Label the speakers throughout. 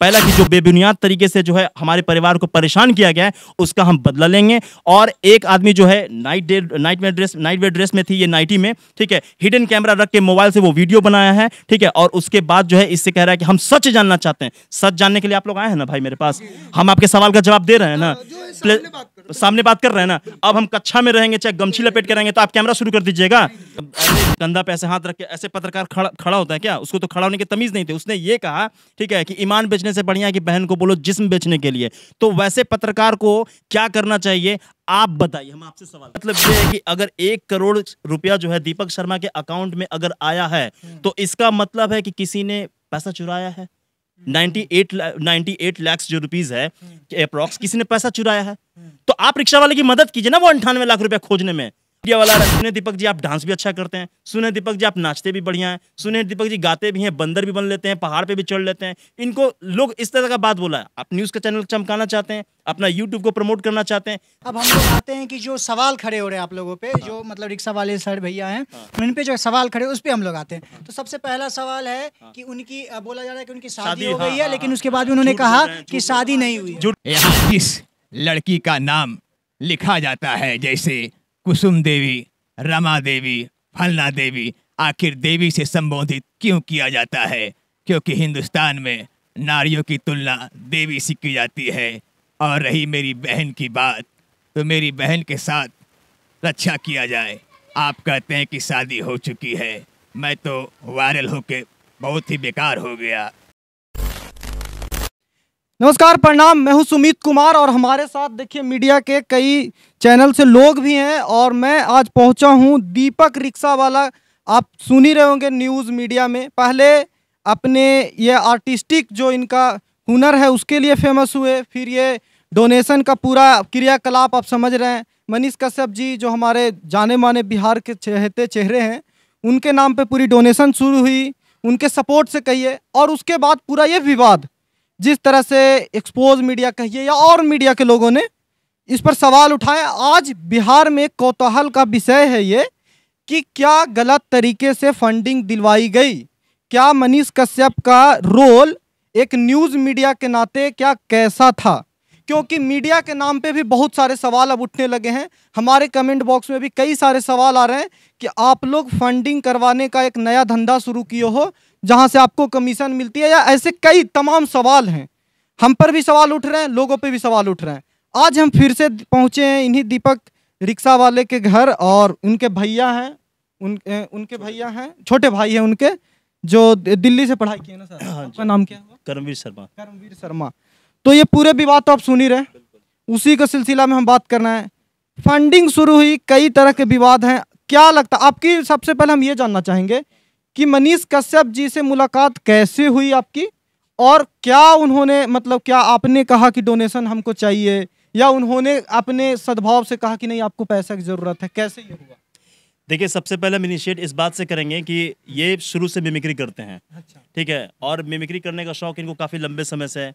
Speaker 1: पहला कि जो बेबुनियाद तरीके से जो है हमारे परिवार को परेशान किया गया है उसका हम बदला लेंगे। और एक आदमी जो है नाइट डे नाइट में ड्रेस नाइट वेयर ड्रेस में थी ये नाइटी में ठीक है हिडन कैमरा रख के मोबाइल से वो वीडियो बनाया है ठीक है और उसके बाद जो है इससे कह रहा है कि हम सच जानना चाहते हैं। सच जानने के लिए आप लोग आए हैं ना भाई मेरे पास? हम आपके सवाल का जवाब दे रहे हैं ना? प्ले- सामने बात कर रहे हैं ना, अब हम कक्षा में रहेंगे, चाहे गमछी लपेट के रहेंगे तो आप कैमरा शुरू कर दीजिएगा। ऐसे कंधा पे ऐसे हाथ रख के, ऐसे पत्रकार खड़ा खड़ा होता है क्या? उसको तो खड़ा होने की तमीज नहीं थी। उसने ये कहा, ठीक है, कि ईमान बेचने से बढ़िया कि बहन को बोलो जिस्म बेचने के लिए। तो वैसे पत्रकार को क्या करना चाहिए? आप बताइए, हम आपसे सवाल मतलब ये है कि अगर एक करोड़ रुपया जो है दीपक शर्मा के अकाउंट में अगर आया है तो इसका मतलब है कि किसी ने पैसा चुराया है? 98 नाइन्टी 98 लाख जो रुपीज़ है अप्रॉक्स किसी ने पैसा चुराया है? तो आप रिक्शा वाले की मदद कीजिए ना, वो अंठानवे लाख रुपया खोजने में। मीडिया वाला सुने दीपक जी आप डांस भी अच्छा करते हैं। सुने दीपक जी आप नाचते भी बढ़िया हैं। सुने दीपक जी गाते भी हैं बंदर भी बन लेते हैं पहाड़ पे भी चढ़ लेते हैं। इनको लोग इस तरह का बात बोला है। आप न्यूज़ का चैनल चमकाना चाहते हैं अपना यूट्यूब को प्रमोट करना चाहते हैं।
Speaker 2: अब हम लोग आते हैं कि जो सवाल खड़े हो रहे हैं आप लोगों पे जो मतलब रिक्शा वाले सर भैया हैं उन पे जो सवाल खड़े उस पर हम लोग आते हैं। तो सबसे पहला सवाल है कि उनकी बोला जा रहा है कि उनकी शादी हो
Speaker 1: हाँ,
Speaker 2: गई है
Speaker 1: हाँ,
Speaker 2: लेकिन
Speaker 1: हाँ।
Speaker 2: उसके बाद भी उन्होंने कहा
Speaker 1: रहे
Speaker 2: कि शादी नहीं हुई।
Speaker 3: लड़की का नाम लिखा जाता है जैसे कुसुम देवी, रमा देवी, फलना देवी आखिर देवी से संबोधित क्यों किया जाता है? क्योंकि हिंदुस्तान में नारियों की तुलना देवी से की जाती है। और रही मेरी बहन की बात तो मेरी बहन के साथ रक्षा किया जाए। आप कहते हैं कि शादी हो चुकी है। मैं तो वायरल होके बहुत ही बेकार हो गया।
Speaker 4: नमस्कार, प्रणाम। मैं हूँ सुमित कुमार और हमारे साथ देखिए मीडिया के कई चैनल से लोग भी हैं और मैं आज पहुँचा हूँ दीपक रिक्शा वाला। आप सुन ही रहे होंगे न्यूज़ मीडिया में। पहले अपने ये आर्टिस्टिक जो इनका हुनर है, उसके लिए फ़ेमस हुए। फिर ये डोनेशन का पूरा क्रियाकलाप आप समझ रहे हैं। मनीष कश्यप जी जो हमारे जाने माने बिहार के चहेते चेहरे हैं, उनके नाम पे पूरी डोनेशन शुरू हुई। उनके सपोर्ट से कहिए और उसके बाद पूरा ये विवाद। जिस तरह से एक्सपोज मीडिया कहिए या और मीडिया के लोगों ने, इस पर सवाल उठाए। आज बिहार में कौतूहल का विषय है ये कि क्या गलत तरीके से फंडिंग दिलवाई गई? क्या मनीष कश्यप का रोल एक न्यूज़ मीडिया के नाते क्या कैसा था? क्योंकि मीडिया के नाम पे भी बहुत सारे सवाल अब उठने लगे हैं। हमारे कमेंट बॉक्स में भी कई सारे सवाल आ रहे हैं कि आप लोग फंडिंग करवाने का एक नया धंधा शुरू किए हो। जहाँ से आपको कमीशन मिलती है या ऐसे कई तमाम सवाल हैं। हम पर भी सवाल उठ रहे हैं लोगों पे भी सवाल उठ रहे हैं। आज हम फिर से पहुँचे हैं इन्हीं दीपक रिक्शा वाले के घर और उनके भैया हैं उन उनके भैया हैं छोटे भाई हैं उनके जो दिल्ली से पढ़ाई किए ना सर। आपका नाम क्या हुआ?
Speaker 1: करमवीर शर्मा।
Speaker 4: करमवीर शर्मा। तो ये पूरे विवाद तो आप सुन ही रहे उसी के सिलसिला में हम बात करना है। फंडिंग शुरू हुई कई तरह के विवाद हैं। क्या लगता आपकी सबसे पहले हम ये जानना चाहेंगे कि मनीष कश्यप जी से मुलाकात कैसे हुई आपकी? और क्या उन्होंने मतलब क्या आपने कहा कि डोनेशन हमको चाहिए? या उन्होंने अपने सद्भाव से कहा कि नहीं, आपको पैसा की ज़रूरत है? कैसे ये हुआ?
Speaker 1: देखिए सबसे पहले हम इनिशिएट इस बात से करेंगे कि ये शुरू से मिमिक्री करते हैं।
Speaker 4: अच्छा।
Speaker 1: ठीक है? और मिमिक्री करने का शौक इनको काफ़ी लंबे समय से है।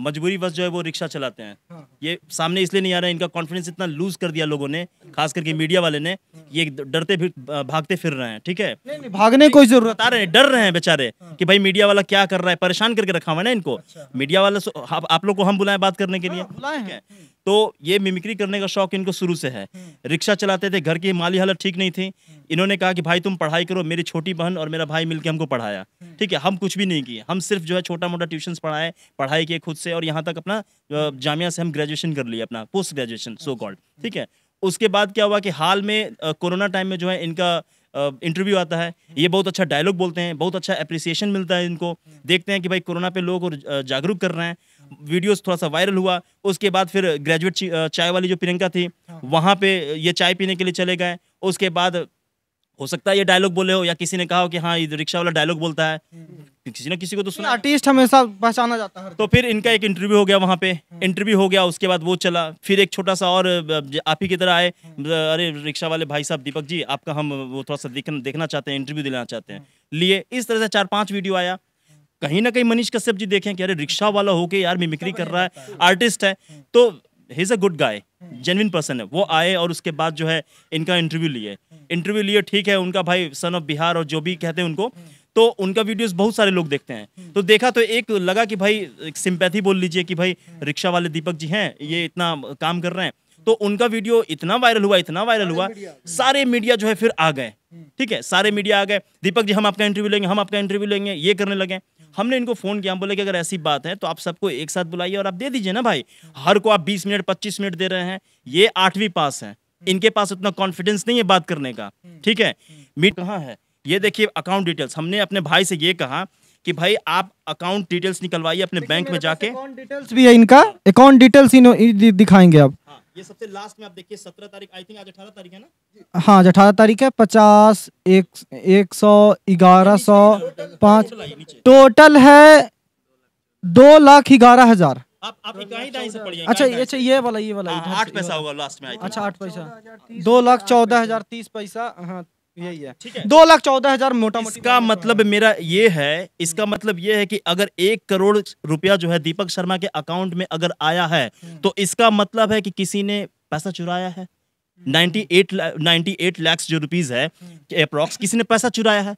Speaker 1: मजबूरी बस जो है वो रिक्शा चलाते हैं।
Speaker 4: हाँ।
Speaker 1: ये सामने इसलिए नहीं आ रहा है इनका कॉन्फिडेंस इतना लूज कर दिया लोगों ने खास करके मीडिया वाले ने ये डरते फिर भागते फिर रहे हैं। ठीक है?
Speaker 4: नहीं नहीं भागने की कोई ज़रूरत
Speaker 1: बता रहे हैं डर रहे हैं बेचारे कि भाई मीडिया वाला क्या कर रहा है परेशान करके रखा हुआ है ना इनको। मीडिया वाला सो- आप, आप लोग को हम बुलाए बात करने के लिए।
Speaker 4: बुलाए हैं।
Speaker 1: तो ये मिमिक्री करने का शौक इनको शुरू से है। रिक्शा चलाते थे घर की माली हालत ठीक नहीं थी। इन्होंने कहा कि भाई तुम पढ़ाई करो मेरी छोटी बहन और मेरा भाई मिलकर हमको पढ़ाया। ठीक है हम कुछ भी नहीं किए। हम सिर्फ़ जो है छोटा मोटा ट्यूशन पढ़ाए पढ़ाई किए खुद से और यहाँ तक अपना जामिया से हम ग्रेजुएशन कर लिए अपना पोस्ट ग्रेजुएशन सो कॉल्ड ठीक है? उसके बाद क्या हुआ कि हाल में कोरोना टाइम में जो है इनका इंटरव्यू आता है। ये बहुत अच्छा डायलॉग बोलते हैं बहुत अच्छा अप्रिसिएशन मिलता है इनको। देखते हैं कि भाई कोरोना पे लोग जागरूक कर रहे हैं। वीडियोस थोड़ा सा वायरल हुआ उसके बाद फिर ग्रेजुएट चाय वाली जो प्रियंका थी वहाँ पे ये चाय पीने के लिए चले गए। उसके बाद हो सकता है ये डायलॉग बोले हो या किसी ने कहा हो कि हाँ ये रिक्शा वाला डायलॉग बोलता है। किसी ना किसी को तो सुना।
Speaker 4: आर्टिस्ट हमेशा पहचाना जाता है
Speaker 1: तो फिर इनका एक इंटरव्यू हो गया वहाँ पे। इंटरव्यू हो गया उसके बाद वो चला। फिर एक छोटा सा और आप ही की तरह आए। अरे रिक्शा वाले भाई साहब दीपक जी आपका हम वो थोड़ा सा देखना चाहते हैं इंटरव्यू दिलाना चाहते हैं। लिए इस तरह से चार पाँच वीडियो आया। कहीं ना कहीं मनीष कश्यप जी देखें कि अरे रिक्शा वाला होके यार मिमिक्री कर रहा है आर्टिस्ट है तो he is a good guy genuine person है। वो आए और उसके बाद जो है इनका इंटरव्यू लिए। इंटरव्यू लिए ठीक है उनका भाई सन ऑफ़ बिहार और जो भी कहते हैं उनको तो उनका वीडियोस बहुत सारे लोग देखते हैं। तो देखा तो एक लगा कि भाई एक सिंपैथी बोल लीजिए कि भाई रिक्शा वाले दीपक जी हैं ये इतना काम कर रहे हैं। तो उनका वीडियो इतना वायरल हुआ इतना वायरल हुआ सारे मीडिया जो है फिर आ गए। ठीक है सारे मीडिया आ गए। दीपक जी हम आपका इंटरव्यू लेंगे हम आपका इंटरव्यू लेंगे ये करने लगे हमने इनको फ़ोन किया हम बोले कि अगर ऐसी बात है तो आप सबको एक साथ बुलाइए और आप दे दीजिए ना भाई। हर को आप 20 मिनट 25 मिनट दे रहे हैं। ये आठवीं पास है। इनके पास उतना कॉन्फिडेंस नहीं है बात करने का। ठीक है? मीट कहाँ है? ये देखिए अकाउंट डिटेल्स हमने अपने भाई से ये कहा कि भाई आप अकाउंट डिटेल्स निकलवाइए अपने बैंक में जाके।
Speaker 4: अकाउंट डिटेल्स भी है इनका। अकाउंट डिटेल्स दिखाएँगे आप।
Speaker 1: हाँ, ये सबसे लास्ट में आप देखिए सत्रह तारीख आई थिंक आज अठारह तारीख है ना?
Speaker 4: हाँ अठारह तारीख है पचास एक एक सौ ग्यारह सौ पाँच टोटल है दो लाख ग्यारह हज़ार।
Speaker 1: आप आप इकाई ढाई से पढ़िए
Speaker 4: अच्छा ये अच्छा ये वाला ये वाला
Speaker 1: हाँ, आठ पैसा होगा लास्ट में
Speaker 4: अच्छा आठ पैसा। दो लाख चौदह हज़ार तीस पैसा हाँ यही है
Speaker 1: ठीक है।
Speaker 4: दो लाख चौदह हज़ार मोटा
Speaker 1: इसका मतलब मेरा ये है इसका मतलब ये है कि अगर एक करोड़ रुपया जो है दीपक शर्मा के अकाउंट में अगर आया है तो इसका मतलब है कि किसी ने पैसा चुराया है? 98 ला- 98 लाख जो रुपीस है अप्रॉक्स किसी ने पैसा चुराया है?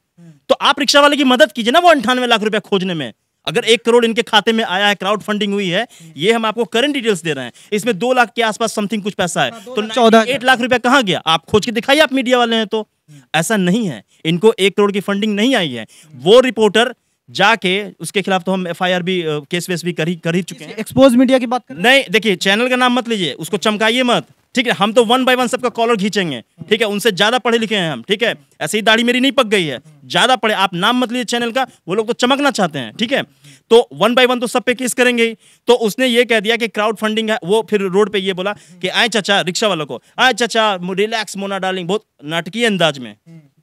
Speaker 1: तो आप रिक्शा वाले की मदद कीजिए ना वो अंठानवे लाख रुपया खोजने में। अगर एक करोड़ इनके खाते में आया है क्राउड फंडिंग हुई है ये हम आपको करंट डिटेल्स दे रहे हैं। इसमें दो लाख के आसपास समथिंग कुछ पैसा है। तो
Speaker 4: चौदह-
Speaker 1: एट लाख रुपया कहाँ गया? आप खोज के दिखाइए आप मीडिया वाले हैं तो। ऐसा नहीं है। इनको एक करोड़ की फंडिंग नहीं आई है। वो रिपोर्टर जाके उसके खिलाफ तो हम एफआईआर भी केस वेस भी कर ही कर ही चुके हैं।
Speaker 4: एक्सपोज मीडिया की बात कर
Speaker 1: नहीं देखिए चैनल का नाम मत लीजिए उसको चमकाइए मत। ठीक है, हम तो वन बाय वन सबका कॉलर खींचेंगे। ठीक है, उनसे ज़्यादा पढ़े लिखे हैं हम, ठीक है? ऐसे ही दाढ़ी मेरी नहीं पक गई है। ज़्यादा पढ़े, आप नाम मत लीजिए चैनल का, वो लोग तो चमकना चाहते हैं, ठीक है? तो वन बाय वन तो सब पे केस करेंगे ही। तो उसने ये कह दिया कि क्राउड फंडिंग है, वो फिर रोड पे ये बोला कि आए चाचा रिक्शा वालों को, आए चाचा रिलैक्स मोना डार्लिंग बहुत नाटकीय अंदाज में।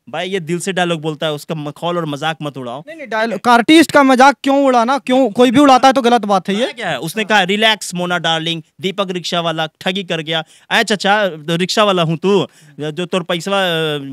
Speaker 1: भाई ये दिल से डायलॉग बोलता है उसका मखौल और मज़ाक मत उड़ाओ।
Speaker 4: नहीं नहीं डायलॉग आर्टिस्ट का मज़ाक क्यों उड़ाना? क्यों कोई भी उड़ाता है तो गलत बात है ये।
Speaker 1: क्या है? उसने कहा relax Mona darling Deepak rickshaw वाला ठगी कर गया। अरे चाचा रिक्शा वाला हूँ तू। जो तोर पैसा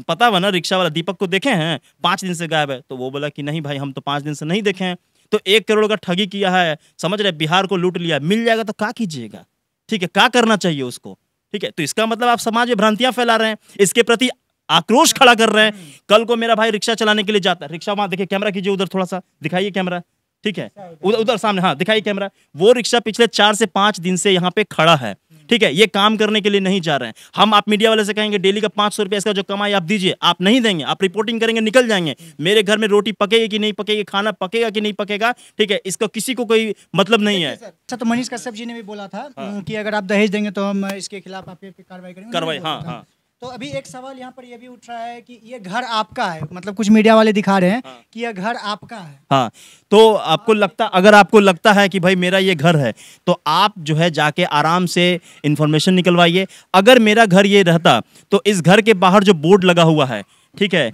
Speaker 1: पता हुआ ना रिक्शा वाला दीपक को देखे हैं? पाँच दिन से गायब है। तो वो बोला कि नहीं भाई हम तो पाँच दिन से नहीं देखे हैं। तो एक करोड़ का ठगी किया है। समझ रहे? बिहार को लूट लिया। मिल जाएगा तो क्या कीजिएगा? ठीक है क्या करना चाहिए उसको? ठीक है? तो इसका मतलब आप समाज में भ्रांतियाँ फैला रहे हैं। इसके प्रति आक्रोश खड़ा कर रहे हैं। कल को मेरा भाई रिक्शा चलाने के लिए जाता है। रिक्शा वहाँ देखिए कैमरा कीजिए उधर थोड़ा सा। दिखाइए कैमरा। ठीक है? उधर उधर सामने हाँ दिखाइए कैमरा। वो रिक्शा पिछले चार से पाँच दिन से यहाँ पे खड़ा है। ठीक है? ये काम करने के लिए नहीं जा रहे हैं। हम आप मीडिया वाले से कहेंगे डेली का पाँच सौ रुपया इसका जो कमाई आप दीजिए आप नहीं देंगे। आप रिपोर्टिंग करेंगे निकल जाएँगे। मेरे घर में रोटी पकेगी कि नहीं पकेगी खाना पकेगा कि नहीं पकेगा? ठीक है? इसका किसी को कोई मतलब नहीं है।
Speaker 2: अच्छा तो मनीष कश्यप जी ने भी बोला था हाँ। कि अगर आप दहेज देंगे तो हम इसके खिलाफ आप कार्रवाई करेंगे।
Speaker 1: कार्रवाई, हाँ, हाँ।
Speaker 2: तो अभी एक सवाल यहाँ पर ये भी उठ रहा है कि ये घर आपका है? मतलब कुछ मीडिया वाले दिखा रहे हैं हाँ। कि यह घर आपका है।
Speaker 1: हाँ तो आपको लगता अगर आपको लगता है कि भाई मेरा ये घर है तो आप जो है जाके आराम से इंफॉर्मेशन निकलवाइए। अगर मेरा घर ये रहता तो इस घर के बाहर जो बोर्ड लगा हुआ है ठीक है?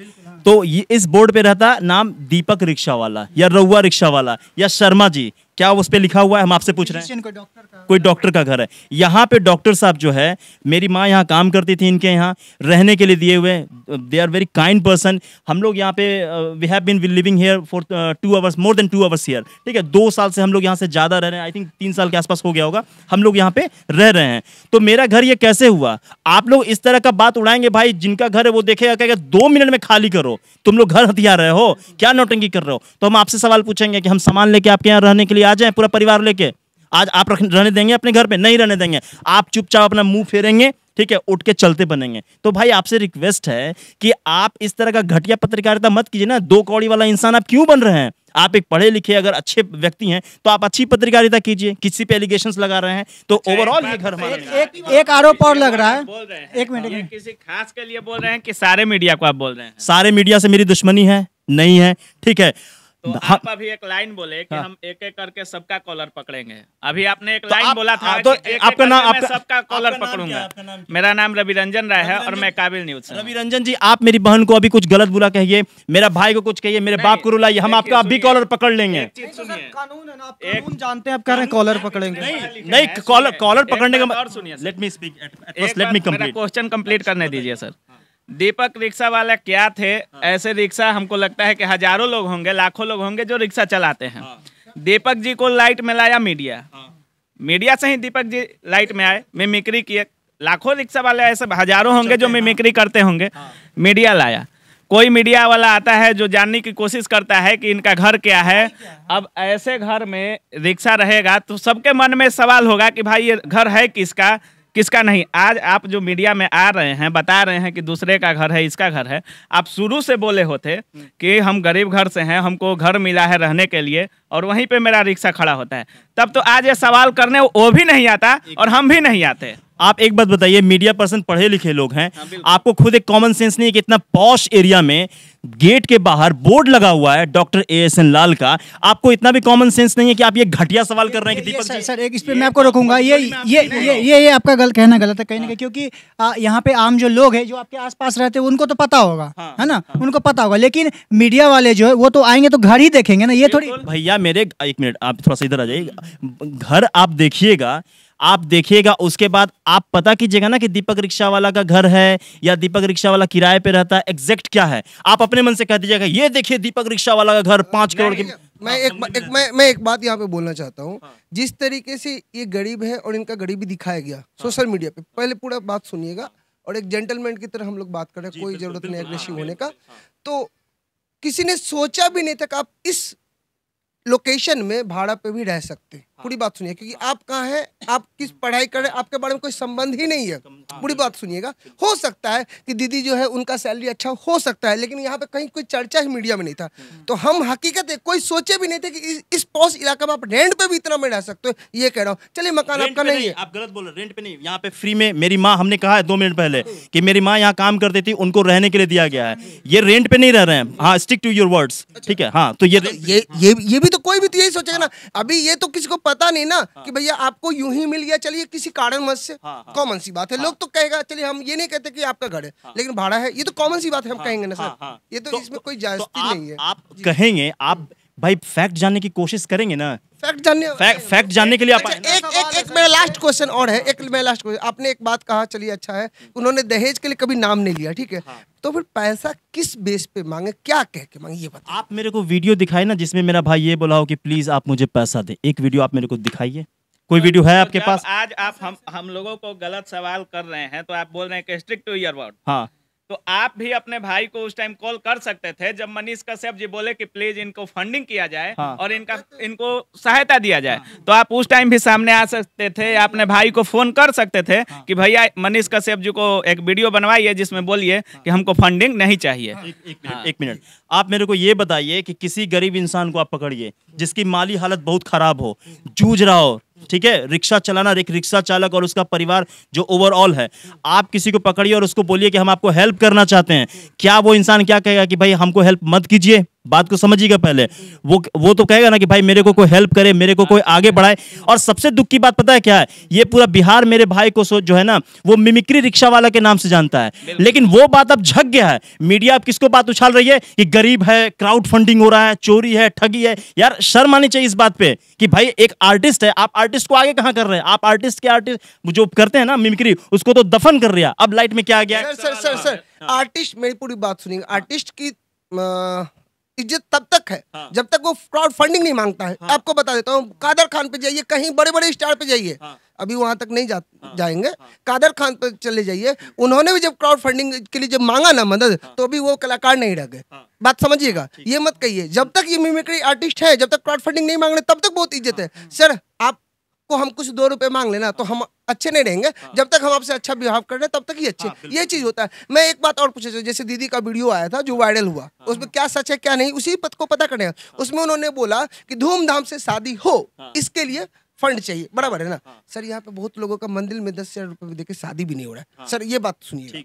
Speaker 1: तो ये इस बोर्ड पे रहता नाम दीपक रिक्शा वाला या रउआ रिक्शा वाला या शर्मा जी। क्या उस पर लिखा हुआ है? हम आपसे पूछ रहे हैं।
Speaker 2: कोई डॉक्टर का
Speaker 1: कोई डॉक्टर का घर है। यहाँ पे डॉक्टर साहब जो है मेरी माँ यहाँ काम करती थी इनके यहाँ रहने के लिए दिए हुए। They are very kind person हम लोग यहाँ पे we have been living here for two hours more than two hours here ठीक है? दो साल से हम लोग यहाँ से ज़्यादा रह रहे हैं। आई थिंक तीन साल के आसपास हो गया होगा। हम लोग यहाँ पे रह रहे हैं। तो मेरा घर ये कैसे हुआ? आप लोग इस तरह का बात उड़ाएँगे भाई जिनका घर है वो देखेगा कहेगा दो मिनट में खाली करो। तुम लोग घर हथियार रहे हो। क्या नौटंकी कर रहे हो? तो हम आपसे सवाल पूछेंगे कि हम सामान लेके आपके यहाँ रहने के लिए आ जाएँ पूरा परिवार लेके। आज आप रहने देंगे अपने घर पे? नहीं रहने देंगे। आप चुपचाप अपना मुँह फेरेंगे ठीक है? उठ के चलते बनेंगे। तो भाई आपसे रिक्वेस्ट है कि आप इस तरह का घटिया पत्रकारिता मत कीजिए ना। दो कौड़ी वाला इंसान आप क्यों बन रहे हैं? आप एक पढ़े लिखे अगर अच्छे व्यक्ति हैं तो आप अच्छी पत्रकारिता कीजिए। किसी पे एलिगेशंस लगा रहे हैं तो ओवरऑल ये घर हमारा
Speaker 2: एक एक आरोप और लग रहा है।
Speaker 5: बोल रहे
Speaker 2: हैं। एक मिनट।
Speaker 5: किसी खास के लिए बोल रहे हैं कि सारे मीडिया को आप बोल रहे हैं।
Speaker 1: सारे मीडिया से मेरी दुश्मनी है नहीं है ठीक है?
Speaker 5: तो
Speaker 1: हम-
Speaker 5: आप अभी एक लाइन बोले कि हम एक एक करके सबका कॉलर पकड़ेंगे। अभी आपने एक
Speaker 1: तो
Speaker 5: लाइन
Speaker 1: आप-
Speaker 5: बोला था
Speaker 1: हाँ, तो आपका नाम- आपका-
Speaker 5: सबका कॉलर
Speaker 1: है?
Speaker 5: पकड़ूँगा।
Speaker 1: नाम
Speaker 5: मेरा नाम रवि रंजन राय है और मैं काबिल न्यूज़
Speaker 1: रवि रंजन जी आप मेरी बहन को अभी कुछ गलत बुला कहिए मेरा भाई को कुछ कहिए मेरे बाप को रुलाइए हम आपका अभी कॉलर पकड़ लेंगे।
Speaker 5: एक चीज़ सुनिए।
Speaker 4: कानून है ना आप
Speaker 5: एक-
Speaker 4: कानून जानते हैं आप कह रहे हैं कॉलर पकड़ेंगे।
Speaker 1: नहीं नहीं कॉलर कॉलर पकड़ने का
Speaker 5: और सुनिए sir.
Speaker 1: Let me speak let me
Speaker 5: मेरा क्वेश्चन कंप्लीट करने दीजिए सर दीपक रिक्शा वाला क्या थे? ऐसे रिक्शा हमको लगता है कि हज़ारों लोग होंगे लाखों लोग होंगे जो रिक्शा चलाते हैं। दीपक जी को लाइट में लाया मीडिया। मीडिया से ही दीपक जी लाइट में आए मिमिक्री किए। लाखों रिक्शा वाले ऐसे हज़ारों होंगे जो मिमिक्री करते होंगे मीडिया लाया। कोई मीडिया वाला आता है जो जानने की कोशिश करता है कि इनका घर क्या है? अब ऐसे घर में रिक्शा रहेगा तो सबके मन में सवाल होगा कि भाई ये घर है किसका? किसका नहीं? आज आप जो मीडिया में आ रहे हैं बता रहे हैं कि दूसरे का घर है इसका घर है आप शुरू से बोले होते कि हम गरीब घर से हैं हमको घर मिला है रहने के लिए और वहीं पे मेरा रिक्शा खड़ा होता है। तब तो आज ये सवाल करने वो भी नहीं आता और हम भी नहीं आते।
Speaker 1: आप एक बात बताइए मीडिया पर्सन पढ़े लिखे लोग हैं। आपको खुद एक कॉमन सेंस नहीं है कि इतना पॉश एरिया में गेट के बाहर बोर्ड लगा हुआ है doctor A S N Lal का। आपको इतना भी कॉमन सेंस नहीं है कि आप ये घटिया सवाल कर रहे हैं कि दीपक
Speaker 2: सर, सर एक इस पे मैं आपको रोकूँगा ये ये ये ये ये आपका गलत कहना गलत है कहीं ना कहीं क्योंकि यहाँ पे आम जो लोग हैं जो आपके आसपास रहते हैं उनको तो पता होगा है ना? उनको पता होगा लेकिन मीडिया वाले जो है वो तो आएँगे तो घर ही देखेंगे ना ये थोड़ी
Speaker 1: भैया मेरे एक मिनट आप थोड़ा सा इधर आ जाइए। घर आप देखिएगा आप देखिएगा उसके बाद आप पता कीजिएगा ना कि दीपक रिक्शा वाला का घर है या दीपक रिक्शा वाला किराए पे रहता है एग्जैक्ट क्या है आप अपने मन से कह दीजिएगा ये देखिए दीपक रिक्शा वाला का घर पाँच करोड़ की
Speaker 6: मैं एक, एक मैं मैं एक बात यहाँ पे बोलना चाहता हूँ हाँ। जिस तरीके से ये गरीब है और इनका गरीबी दिखाया गया हाँ। सोशल मीडिया पे पहले पूरा बात सुनिएगा और एक जेंटलमैन की तरह हम लोग बात कर रहे हैं कोई ज़रूरत नहीं एग्रेसिव होने का तो किसी ने सोचा भी नहीं था कि आप इस लोकेशन में भाड़ा पे भी रह सकते हैं पूरी बात सुनिए क्योंकि आप कहाँ हैं आप किस पढ़ाई कर रहे हैं आपके बारे में कोई संबंध ही नहीं है। पूरी बात सुनिएगा। हो सकता है कि दीदी जो है उनका सैलरी अच्छा हो सकता है लेकिन यहाँ पे कहीं कोई चर्चा ही मीडिया में नहीं था। तो हम हकीकत है कोई सोचे भी नहीं थे कि इस, इस पॉस इलाका में आप रेंट पे भी इतना में रह सकते हो ये कह रहा हूँ। चलिए मकान आपका नहीं है।
Speaker 1: आप गलत बोल रहे रेंट पे नहीं यहाँ पे फ्री में मेरी माँ हमने कहा है दो मिनट पहले कि मेरी माँ यहाँ काम करती थी उनको रहने के लिए दिया गया है। ये रेंट पे नहीं रह रहे हैं। हाँ स्टिक टू योर वर्ड्स ठीक है? हाँ तो ये
Speaker 6: ये ये ये भी तो कोई भी तो यही सोचेगा ना। अभी ये तो किसी को पता नहीं ना कि भैया आपको यूँ ही मिल गया चलिए किसी कारण मत से। कॉमन सी बात है। लोग तो कहेगा चलिए हम ये नहीं कहते कि आपका घर है लेकिन भाड़ा है। ये तो कॉमन सी बात है हम कहेंगे ना
Speaker 1: हाँ,
Speaker 6: सर।
Speaker 1: हाँ।
Speaker 6: ये तो इसमें कोई जायजती नहीं है।
Speaker 1: आप कहेंगे आप भाई फैक्ट जानने की कोशिश करेंगे ना?
Speaker 6: फैक्ट जानने
Speaker 1: फैक्ट फैक्ट जानने के लिए आप
Speaker 6: अच्छा, एक एक एक मेरा लास्ट क्वेश्चन और है एक मेरा लास्ट क्वेश्चन आपने एक बात कहा चलिए अच्छा है। उन्होंने दहेज के लिए कभी नाम नहीं लिया ठीक है। तो फिर पैसा किस बेस पे मांगे? क्या कह के मांगे? ये बता।
Speaker 1: आप मेरे को वीडियो दिखाए ना जिसमें मेरा भाई ये बोला हो कि प्लीज़ आप मुझे पैसा दे। एक वीडियो आप मेरे को दिखाइए। कोई वीडियो है आपके पास?
Speaker 5: आज आप हम हम लोगों को गलत सवाल कर रहे हैं तो आप बोल रहे हैं कि स्ट्रिक्ट टू ईयर वर्ड
Speaker 1: हाँ।
Speaker 5: तो आप भी अपने भाई को उस टाइम कॉल कर सकते थे जब मनीष कश्यप जी बोले कि प्लीज़ इनको फंडिंग किया जाए
Speaker 1: हाँ।
Speaker 5: और इनका इनको सहायता दिया जाए। हाँ। तो आप उस टाइम भी सामने आ सकते थे या अपने भाई को फ़ोन कर सकते थे हाँ। कि भैया मनीष कश्यप जी को एक वीडियो बनवाइए जिसमें बोलिए कि हमको फंडिंग नहीं चाहिए।
Speaker 1: एक एक मिनट एक मिनट। आप मेरे को ये बताइए कि किसी गरीब इंसान को आप पकड़िए जिसकी माली हालत बहुत खराब हो जूझ रहा हो ठीक है? रिक्शा चलाना एक रिक्शा चालक और उसका परिवार जो ओवरऑल है। आप किसी को पकड़िए और उसको बोलिए कि हम आपको हेल्प करना चाहते हैं। क्या वो इंसान क्या कहेगा कि भाई हमको हेल्प मत कीजिए? बात को समझिएगा पहले। वो वो तो कहेगा ना कि भाई मेरे को कोई हेल्प करे मेरे को कोई आगे बढ़ाए। और सबसे दुख की बात पता है क्या है? ये पूरा बिहार मेरे भाई को जो है ना वो मिमिक्री रिक्शा वाला के नाम से जानता है। लेकिन वो बात अब झक गया है। मीडिया अब किसको बात उछाल रही है? कि गरीब है क्राउड फंडिंग हो रहा है चोरी है ठगी है। यार शर्म आनी चाहिए इस बात पे कि भाई एक आर्टिस्ट है। आप आर्टिस्ट को आगे कहाँ कर रहे हैं? आप आर्टिस्ट के आर्टिस्ट जो करते हैं ना मिमिक्री उसको तो दफन कर रहा अब लाइट में क्या आ गया?
Speaker 6: Sir sir sir sir artist मेरी पूरी बात सुनिए आर्टिस्ट की इज़्ज़त तब तक है हाँ। जब तक वो क्राउड फंडिंग नहीं माँगता है हाँ। आपको बता देता हूँ कादर खान पे जाइए कहीं बड़े बड़े स्टार पे जाइए हाँ। अभी वहाँ तक नहीं जा हाँ। जाएँगे हाँ। कादर खान पे चले जाइए उन्होंने भी जब क्राउड फंडिंग के लिए जब मांगा ना मदद हाँ। तो अभी वो कलाकार नहीं रह गए हाँ। बात समझिएगा ये मत कहिए जब तक ये मिमिक्री आर्टिस्ट है जब तक क्राउड फंडिंग नहीं मांग रहे तब तक बहुत इज़्ज़त है सर आपको हम कुछ दो रुपए मांग लेना तो हम अच्छे नहीं रहेंगे। जब तक हम आपसे अच्छा बिहेव कर रहे हैं तब तक ही अच्छे। ये चीज़ होता है। मैं एक बात और पूछा जैसे दीदी का वीडियो आया था जो वायरल हुआ उसमें क्या सच है क्या नहीं उसी पद को पता करने का। उसमें उन्होंने बोला कि धूमधाम से शादी हो। इसके लिए फंड चाहिए बराबर है ना? सर यहाँ पे बहुत लोगों का मंदिर में दस हज़ार रुपए देके शादी भी नहीं हो रहा है। सर ये बात सुनिए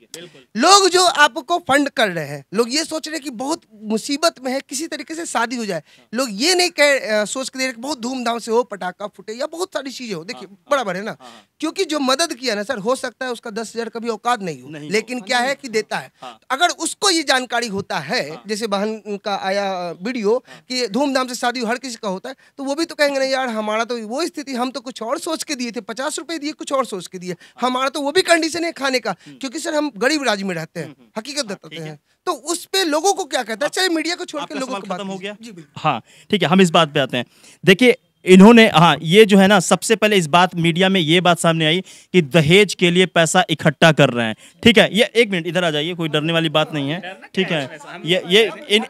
Speaker 6: लोग जो आपको फंड कर रहे हैं लोग ये सोच रहे हैं कि बहुत मुसीबत में है किसी तरीके से शादी हो जाए। लोग ये नहीं कह सोच के दे रहे कि बहुत धूमधाम से हो पटाखा फूटे या बहुत सारी चीज़ें हो। देखिए बराबर है ना? क्योंकि जो मदद किया ना सर हो सकता है उसका दस हज़ार कभी औकात नहीं हो। लेकिन क्या है कि देता है। अगर उसको ये जानकारी होता है जैसे बहन का आया वीडियो कि धूमधाम से शादी हर किसी का होता है तो वो भी तो कहेंगे नहीं यार हमारा तो वो स्थिति हम तो कुछ और सोच के दिए थे पचास रुपए दिए कुछ और सोच के दिए। हमारा तो वो भी कंडीशन है खाने का क्योंकि सर हम गरीब राज्य में रहते हैं हकीकत बताते हैं। तो उस पे लोगों को क्या कहता है? चाहे मीडिया को छोड़ के लोगों को
Speaker 1: खत्म हो गया? हाँ ठीक है हम इस बात पे आते हैं। देखिए इन्होंने हाँ ये जो है ना सबसे पहले इस बात मीडिया में ये बात सामने आई कि दहेज के लिए पैसा इकट्ठा कर रहे हैं। ठीक है ये एक मिनट इधर आ जाइए कोई डरने वाली बात नहीं है। ठीक है ये ये इन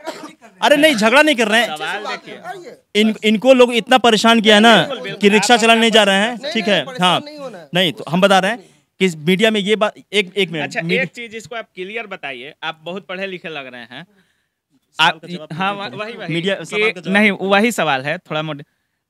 Speaker 1: अरे नहीं झगड़ा नहीं कर रहे हैं। इन इनको लोग इतना परेशान किया है ना कि रिक्शा चलाने नहीं जा रहे हैं। ठीक है हाँ
Speaker 6: नहीं
Speaker 1: तो हम बता रहे हैं कि मीडिया में ये बात एक एक मिनट
Speaker 5: अच्छा एक चीज़ इसको आप क्लियर बताइए आप बहुत पढ़े लिखे लग रहे हैं। आप हाँ वही वही
Speaker 1: मीडिया-
Speaker 5: नहीं वही सवाल है थोड़ा मोटे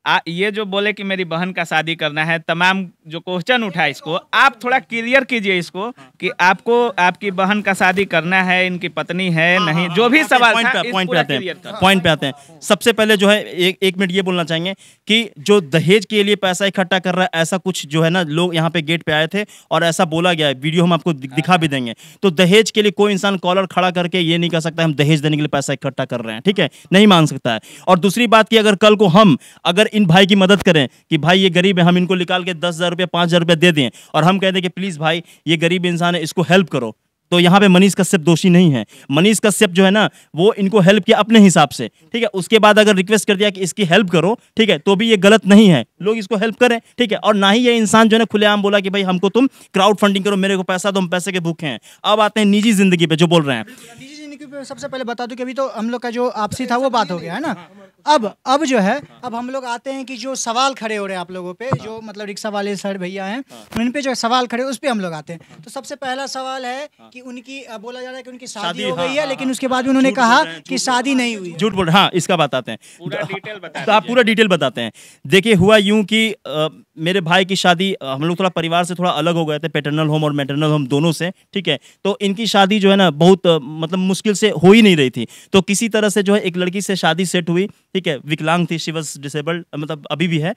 Speaker 5: आ, ये जो बोले कि मेरी बहन का शादी करना है तमाम जो क्वेश्चन उठा इसको आप थोड़ा क्लियर कीजिए इसको कि आपको आपकी बहन का शादी करना है इनकी पत्नी है नहीं जो भी सवाल
Speaker 1: पॉइंट पे पॉइंट पे आते हैं। पॉइंट पे आते हैं। सबसे पहले जो है एक एक मिनट ये बोलना चाहेंगे कि जो दहेज के लिए पैसा इकट्ठा कर रहा है ऐसा कुछ जो है ना लोग यहाँ पे गेट पे आए थे और ऐसा बोला गया है वीडियो हम आपको दिखा भी देंगे। तो दहेज के लिए कोई इंसान कॉलर खड़ा करके ये नहीं कर सकता हम दहेज देने के लिए पैसा इकट्ठा कर रहे हैं ठीक है? नहीं मान सकता है। और दूसरी बात की अगर कल को हम अगर इन भाई की मदद करें कि भाई ये गरीब है, हम इनको निकाल के दस हज़ार रुपया, पाँच हज़ार रुपया दे दें। और हम कह दें कि प्लीज़ भाई, ये गरीब इंसान है, इसको हेल्प करो। तो यहाँ पे मनीष कश्यप दोषी नहीं है। मनीष कश्यप जो है ना, वो इनको हेल्प किया अपने हिसाब से, ठीक है? उसके बाद अगर रिक्वेस्ट कर दिया कि इसकी हेल्प करो, ठीक है तो भी ये गलत नहीं है। लोग इसको हेल्प करें, ठीक है? और ना ही ये इंसान जो है ना खुलेआम बोला कि भाई, हमको तुम क्राउड फंडिंग करो, मेरे को पैसा तो हम पैसे के भूखे हैं। अब आते हैं निजी ज़िंदगी पे जो बोल रहे हैं।
Speaker 2: निजी ज़िंदगी पे सबसे पहले बता दूँ कि अभी तो हम लोग का जो आपसी था, वो बात हो गया, है ना? अब अब जो है हाँ। अब हम लोग आते हैं कि जो सवाल खड़े हो रहे हैं आप लोगों पे हाँ। जो मतलब रिक्शा वाले सर भैया हैं हाँ। उन पे जो सवाल खड़े उस पे हम लोग आते हैं। तो सबसे पहला सवाल है कि उनकी बोला जा रहा है कि उनकी शादी हो
Speaker 1: हाँ,
Speaker 2: गई है
Speaker 1: हाँ,
Speaker 2: लेकिन उसके बाद भी उन्होंने कहा कि शादी नहीं हुई।
Speaker 1: झूठ बोल हाँ इसका बताते हैं।
Speaker 5: पूरा
Speaker 1: तो आप पूरा डिटेल बताते हैं। देखिए हुआ यूँ कि मेरे भाई की शादी हम लोग थोड़ा परिवार से थोड़ा अलग हो गए थे पेटर्नल होम और मैटरनल होम दोनों से ठीक है? तो इनकी शादी जो है ना बहुत मतलब मुश्किल से हो ही नहीं रही थी। तो किसी तरह से जो है एक लड़की से शादी सेट हुई ठीक है, विकलांग थी शी वॉज़ डिसेबल्ड मतलब अभी भी है